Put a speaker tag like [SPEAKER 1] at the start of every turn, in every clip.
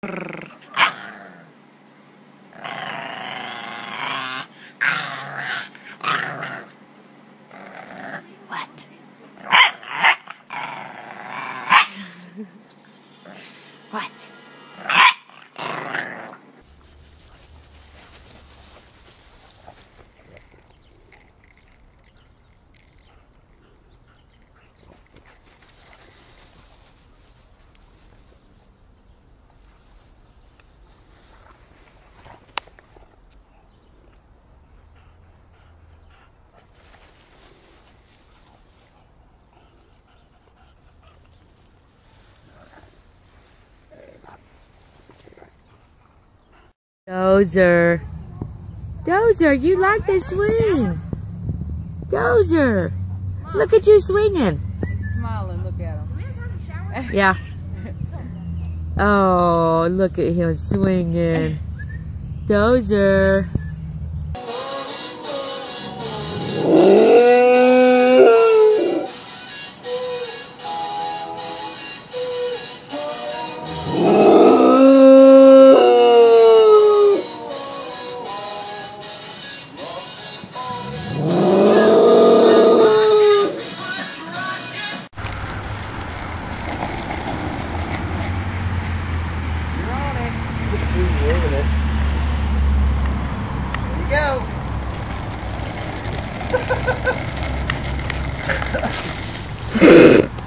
[SPEAKER 1] What? Dozer. Dozer, you like this swing. Dozer, look at you swinging.
[SPEAKER 2] Smile and look at him.
[SPEAKER 1] Yeah. Oh, look at him swinging. Dozer. Good.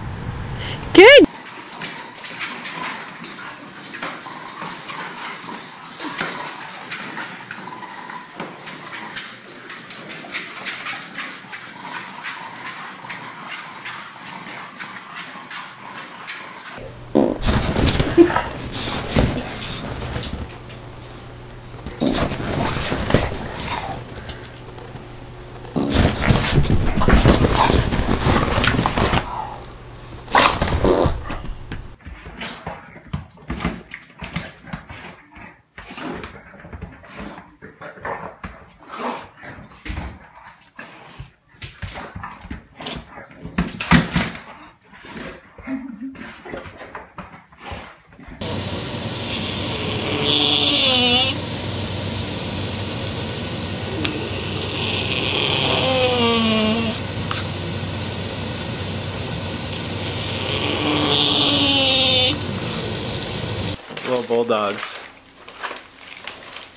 [SPEAKER 3] Little bulldogs.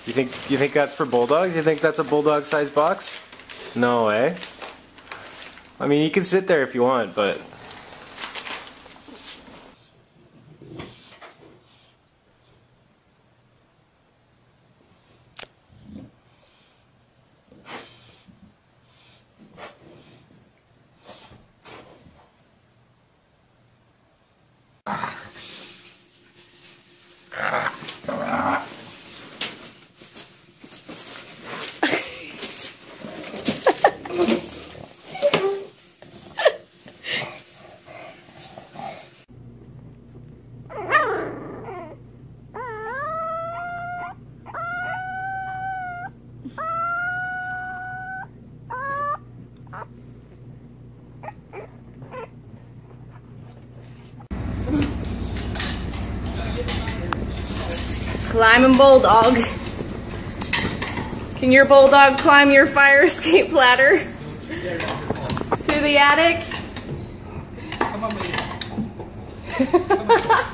[SPEAKER 3] You think you think that's for bulldogs? You think that's a bulldog sized box? No way. I mean, you can sit there if you want, but
[SPEAKER 4] Climbing bulldog. Can your bulldog climb your fire escape ladder? To the attic?